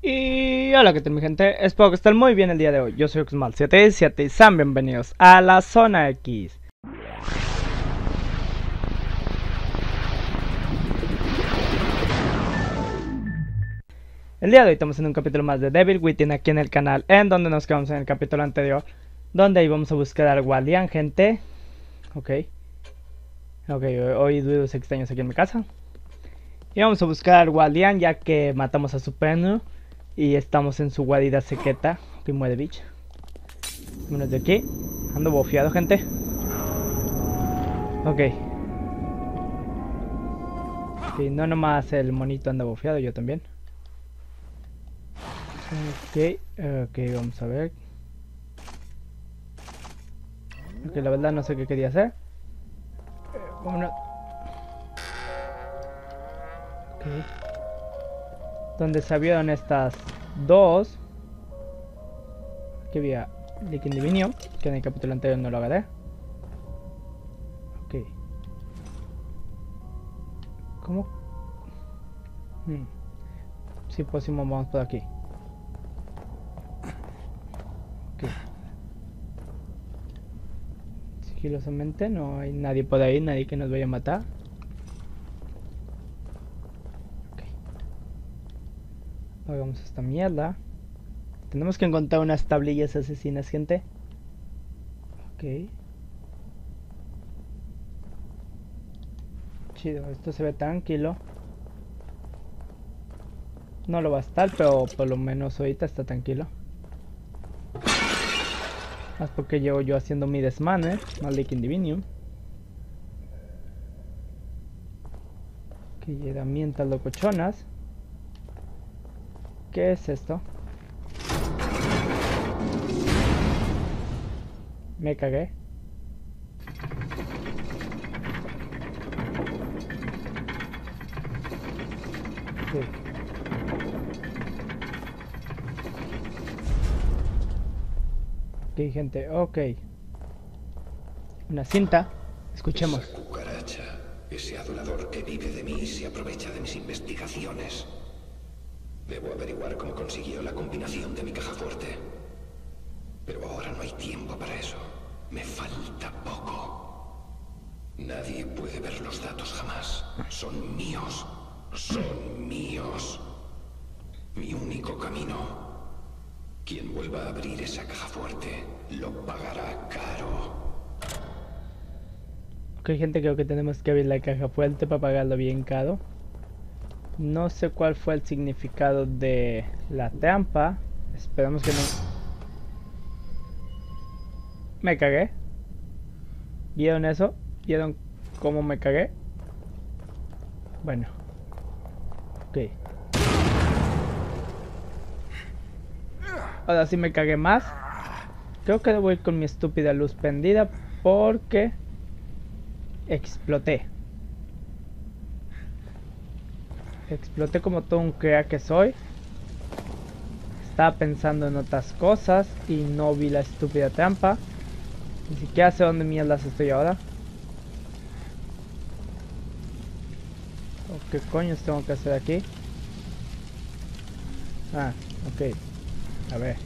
Y hola, ¿qué tal mi gente? Espero que estén muy bien el día de hoy. Yo soy Oxmal717 y sean bienvenidos a la Zona X. El día de hoy estamos en un capítulo más de Devil Within aquí en el canal, en donde nos quedamos en el capítulo anterior, donde íbamos a buscar al guardián, gente. Ok. Ok, hoy dudos extraños aquí en mi casa. Y vamos a buscar al guardián ya que matamos a su perno y estamos en su guarida sequeta. Que muere bitch. Vámonos de aquí. Ando bofiado, gente. Ok. Sí, no nomás el monito anda bofiado, yo también. Ok, ok, vamos a ver. Ok, la verdad no sé qué quería hacer. Eh, vámonos. Ok. Donde se vieron estas dos. Que había Liquid Divinio, que en el capítulo anterior no lo agarré. Ok. ¿Cómo? Hmm. Si próximo vamos por aquí. Ok. Sigilosamente no hay nadie por ahí, nadie que nos vaya a matar. Hagamos esta mierda. Tenemos que encontrar unas tablillas asesinas, gente. Ok. Chido, esto se ve tranquilo. No lo va a estar, pero por lo menos ahorita está tranquilo. Más porque llevo yo haciendo mi desmane, más Liquid Divinium. Que herramientas locochonas. ¿Qué es esto? Me cagué. Sí. Gente, ok. Una cinta. Escuchemos. Esa cucaracha, ese adorador que vive de mí y se aprovecha de mis investigaciones. Debo averiguar cómo consiguió la combinación de mi caja fuerte. Pero ahora no hay tiempo para eso. Me falta poco. Nadie puede ver los datos jamás. Son míos. Son míos. Mi único camino. Quien vuelva a abrir esa caja fuerte lo pagará caro. Ok, gente, creo que tenemos que abrir la caja fuerte para pagarlo bien caro. No sé cuál fue el significado de la trampa. Esperamos que no... Me cagué. ¿Vieron eso? ¿Vieron cómo me cagué? Bueno. Ok. Ahora sí me cagué más. Creo que debo ir con mi estúpida luz prendida porque exploté. Exploté como todo un crea que soy. Estaba pensando en otras cosas y no vi la estúpida trampa. Ni siquiera sé dónde mierdas estoy ahora. ¿O ¿Qué coño tengo que hacer aquí? Ah, ok. A ver.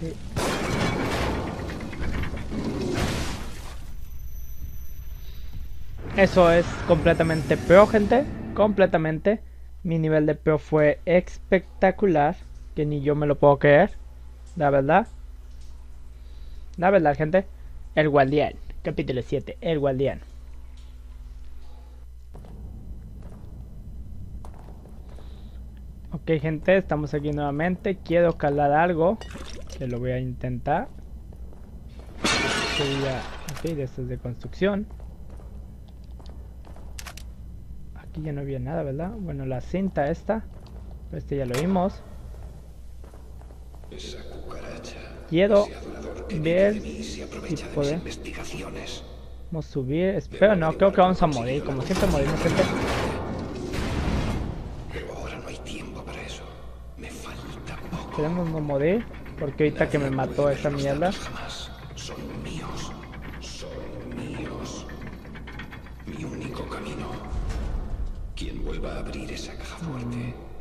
Sí. Eso es completamente pro, gente. Completamente. Mi nivel de pro fue espectacular. Que ni yo me lo puedo creer. La verdad. La verdad, gente. El guardián. Capítulo 7. El guardián. Ok, gente. Estamos aquí nuevamente. Quiero calar algo. Que lo voy a intentar. Ok, de estos de construcción. Aquí ya no había nada, ¿verdad? Bueno, la cinta esta. Este ya lo vimos. Esa cucaracha. Quiero ver si podemos. investigaciones. Vamos a subir. Espero no, creo que vamos a morir. Como siempre morimos, gente. Pero ahora no hay tiempo para eso. Me falta poco. Queremos no morir. Porque ahorita que me mató esa mierda. Jamás.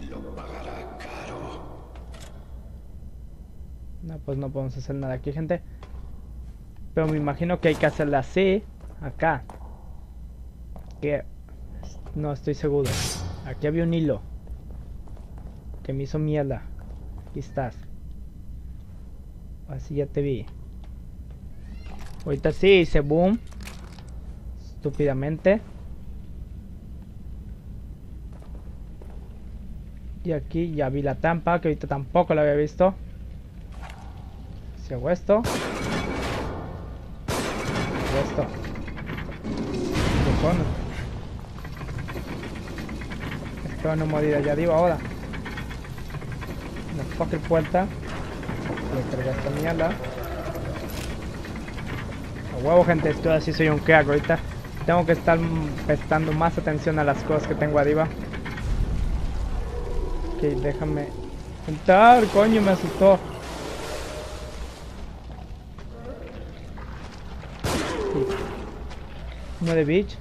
Lo pagará caro. No, pues no podemos hacer nada aquí, gente. Pero me imagino que hay que hacerla así, acá. Que no estoy seguro. Aquí había un hilo que me hizo mierda. Aquí estás. Así ya te vi. Ahorita sí hice boom. Estúpidamente. Y aquí ya vi la trampa, que ahorita tampoco la había visto. Si hago esto. Hago esto. Espero no morir allá arriba ahora. Una fucking puerta. Voy a cargar esta mierda. A huevo, gente. Esto así soy un crack ahorita. Tengo que estar prestando más atención a las cosas que tengo arriba. Déjame entrar, coño, me asustó. No de bitch.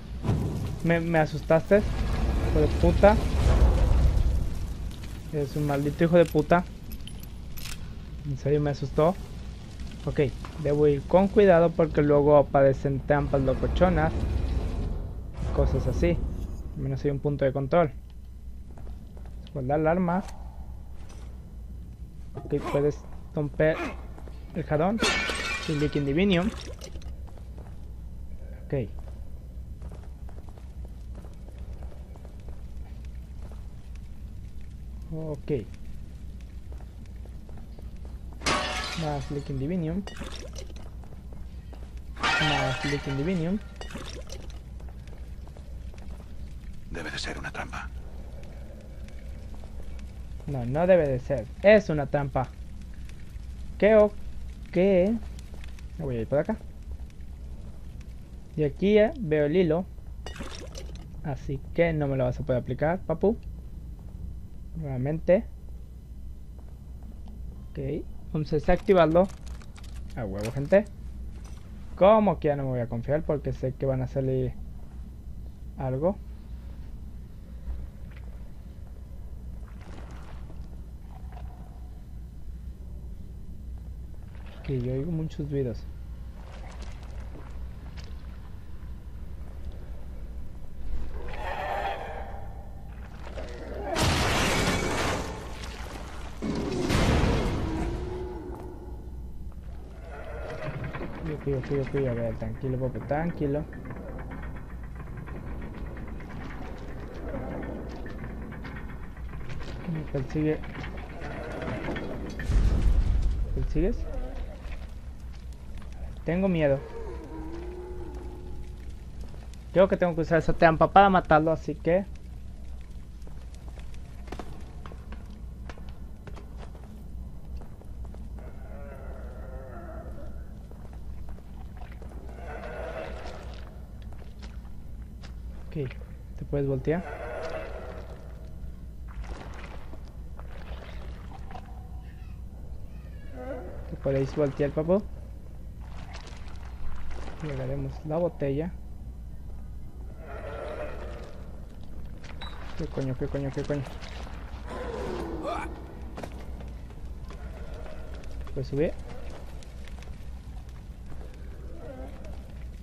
Me, asustaste. Hijo de puta. Eres un maldito hijo de puta. En serio me asustó. Ok, debo ir con cuidado porque luego aparecen trampas locochonas. Cosas así. Al menos hay un punto de control. Guardar el arma. Ok, puedes romper el jarón. Liquid Divinium. Ok. Ok. Más Liquid Divinium. Más Liquid Divinium. Debe de ser una trampa. No, no debe de ser. Es una trampa. Creo que... Me voy a ir por acá. Y aquí eh, veo el hilo. Así que no me lo vas a poder aplicar, papu. Nuevamente. Ok. Vamos a desactivarlo. A huevo, gente. Como que ya no me voy a confiar porque sé que van a salir algo. Yo oigo muchos ruidos. Ok, ok, ok, a ver, tranquilo, papi, tranquilo. Me persigue. ¿Persigues? Tengo miedo. Creo que tengo que usar esa trampa para matarlo, así que... Ok, te puedes voltear. Te podéis voltear, papo. Llegaremos la botella. ¿Qué coño, qué coño, qué coño? Pues subir.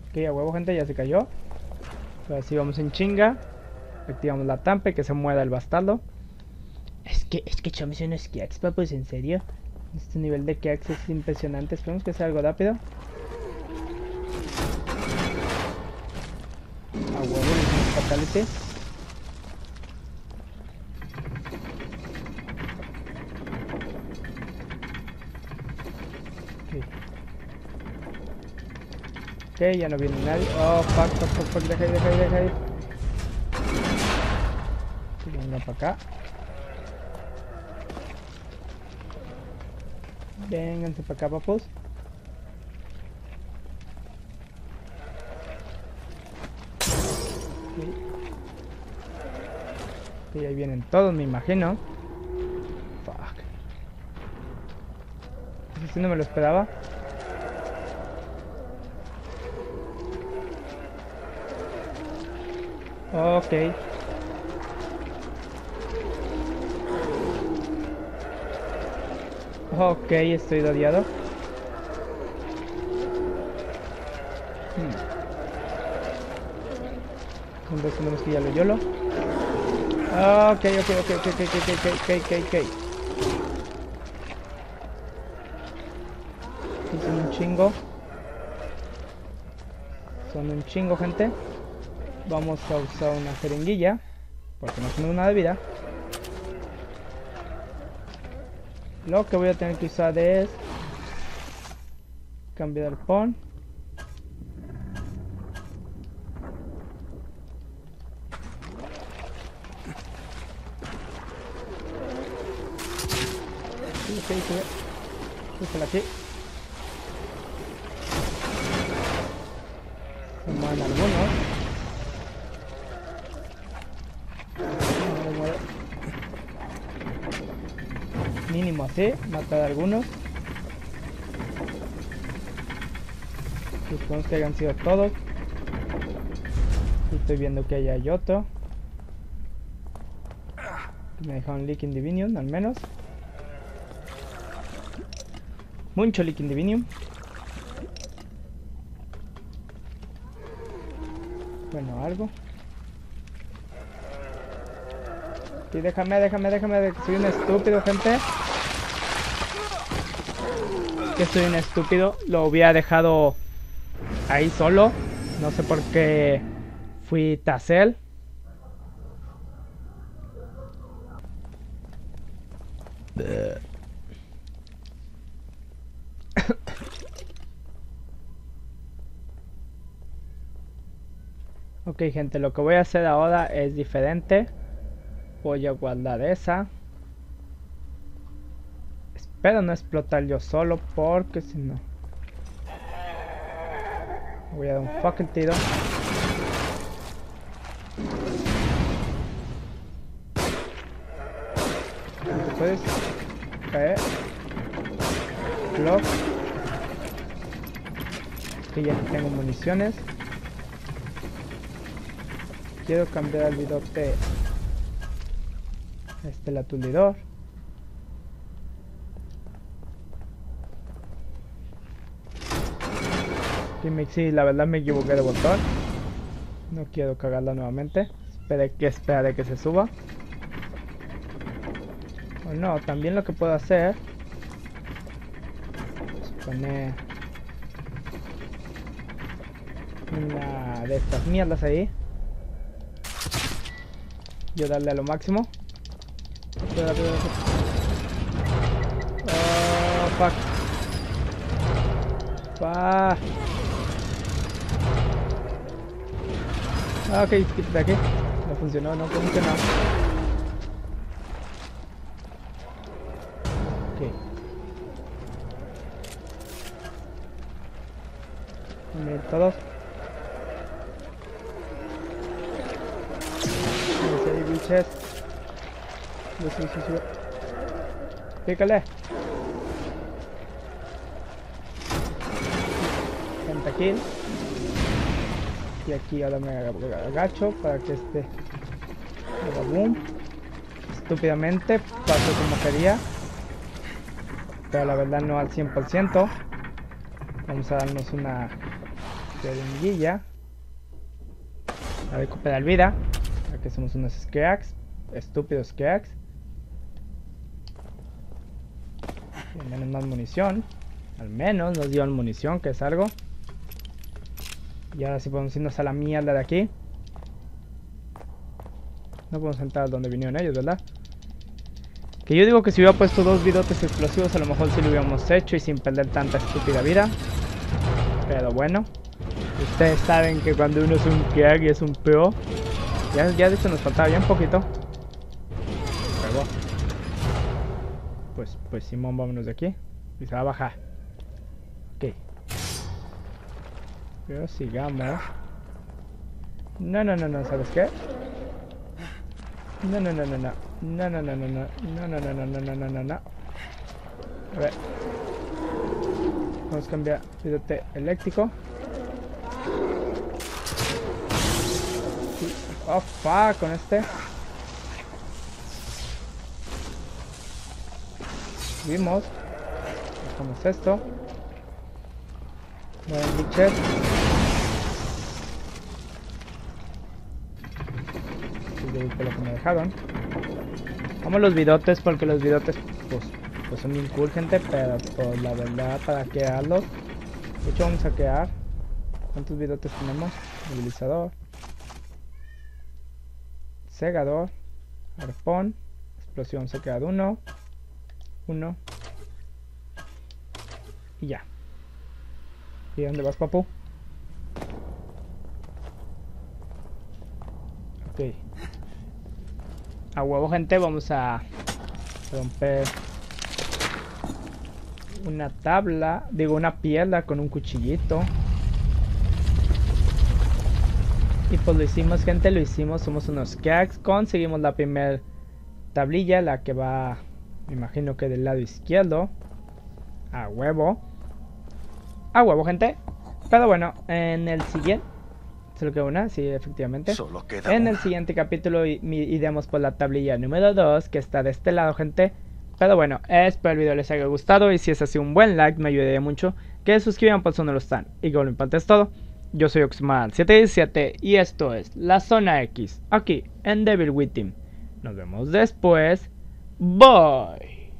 Ok, a huevo, gente, ya se cayó. Ahora sí vamos en chinga. Activamos la tampa y que se mueva el bastardo. Es que, es que no es que pues en serio. Este nivel de Keax es impresionante. Esperemos que sea algo rápido. Fatality. Ok. Ya no viene nadie. Oh, fuck, fuck, fuck, fuck, deja ahí, deja ahí, deja. Sí, Venga para acá. Vénganse para acá, papos. Ok. Ahí vienen todos, me imagino. Fuck. Eso no me lo esperaba. Ok. Ok, estoy rodeado. Hmm. Entonces tenemos que ir a lo YOLO. Ok, ok, ok, ok, ok, ok, ok, ok, ok. Son un chingo. Son un chingo, gente. Vamos a usar una jeringuilla. Porque no tenemos nada de vida. Lo que voy a tener que usar es cambiar el pon. Sí. Úsala aquí. Se mueven algunos. Mínimo así, matar a algunos. Supongo que hayan sido todos. Y estoy viendo que hay otro. Me dejaron Leaking Divinium, al menos. Mucho Leaking Divinium. Bueno, algo. Sí, déjame, déjame, déjame, soy un estúpido, gente. Que soy un estúpido. Lo hubiera dejado ahí solo. No sé por qué fui Tassel. Ok gente, lo que voy a hacer ahora es diferente. Voy a guardar esa. Espero no explotar yo solo porque si no... Voy a dar un fucking tiro. Puedes caer. Block. Que ya tengo municiones. Quiero cambiar el vidote este el aturdidor. sí, la verdad me equivoqué de botón. No quiero cagarla nuevamente. Espere que esperaré que se suba. O no, también lo que puedo hacer es poner una de estas mierdas ahí. Yo darle a lo máximo. Fuck. Ah, ok, de aquí. No funcionó, no funcionó. Ok. Todos. Sí, sí, sí. Pícale. Pentakill. Y aquí ahora me agacho para que este boom. Estúpidamente pasó como quería. Pero la verdad no al 100%. Vamos a darnos una jeringuilla. A recuperar vida. Aquí somos unos Skeax. Estúpidos Skeax. Al menos más munición. Al menos nos dio munición, que es algo. Y ahora sí podemos irnos a la mierda de aquí. No podemos entrar donde vinieron ellos, ¿verdad? Que yo digo que si hubiera puesto dos vidotes explosivos a lo mejor sí lo hubiéramos hecho y sin perder tanta estúpida vida. Pero bueno. Ustedes saben que cuando uno es un Keag y es un PO. Ya, ya de hecho nos faltaba bien poquito. Luego. Pues, pues Simón, vámonos de aquí. Y se va a bajar. Ok. Pero sigamos. No, no, no, no, ¿sabes qué? No, no, no, no, no. No, no, no, no, no. No, no, no, no, no, no, no, no, no. A ver. Vamos a cambiar pilote eléctrico. Oh, fuck, con este. Vimos. ¿Cómo es esto? Buen bichet. de lo que me dejaron. Vamos los bidotes porque los bidotes pues, pues son bien cool gente, pero pues la verdad para quedarlos. De hecho vamos a quedar. ¿Cuántos bidotes tenemos? Movilizador. Segador. Arpón. Explosión se queda uno. Uno. Y ya. ¿Y dónde vas, papu? Ok. A huevo, gente, vamos a romper una tabla, digo una piedra con un cuchillito. Y pues lo hicimos, gente, lo hicimos, somos unos cracks. Conseguimos la primera tablilla, la que va, me imagino que del lado izquierdo. A huevo. A huevo, gente. Pero bueno, en el siguiente Solo queda una, sí, efectivamente. Solo queda en una. el siguiente capítulo iremos por la tablilla número 2, que está de este lado, gente. Pero bueno, espero el video les haya gustado y si es así un buen like me ayudaría mucho que se suscriban por si no lo están. Y como lo importante es todo, yo soy Oxman717 y esto es La Zona X, aquí en Devil Within. Nos vemos después. Bye.